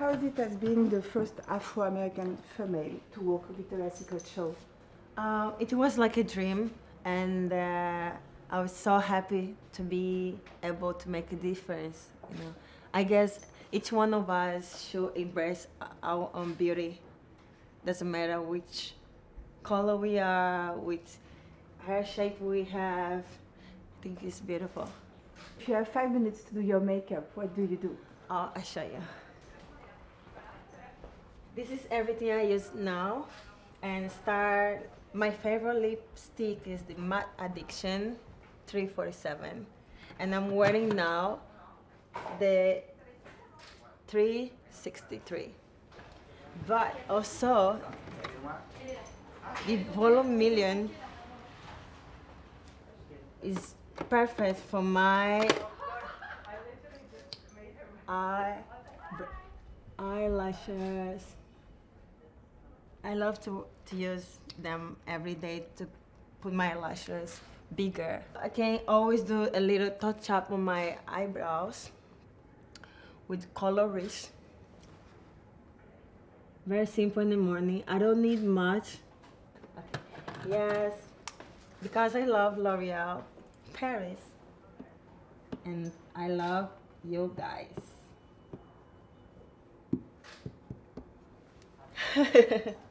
how is it as being the first Afro-American female to walk a Victoria's Secret show? Uh, it was like a dream, and uh, I was so happy to be able to make a difference. You know, I guess each one of us should embrace our own beauty. Doesn't matter which color we are, which hair shape we have. I think it's beautiful. If you have five minutes to do your makeup, what do you do? Oh, I'll show you. This is everything I use now. And start, my favorite lipstick is the Matte Addiction 347. And I'm wearing now the 363. But also, the Volume Million is perfect for my eye, eyelashes. I love to, to use them every day to put my lashes bigger. I can always do a little touch up on my eyebrows with colorist. Very simple in the morning. I don't need much. Yes, because I love L'Oreal Paris and I love you guys.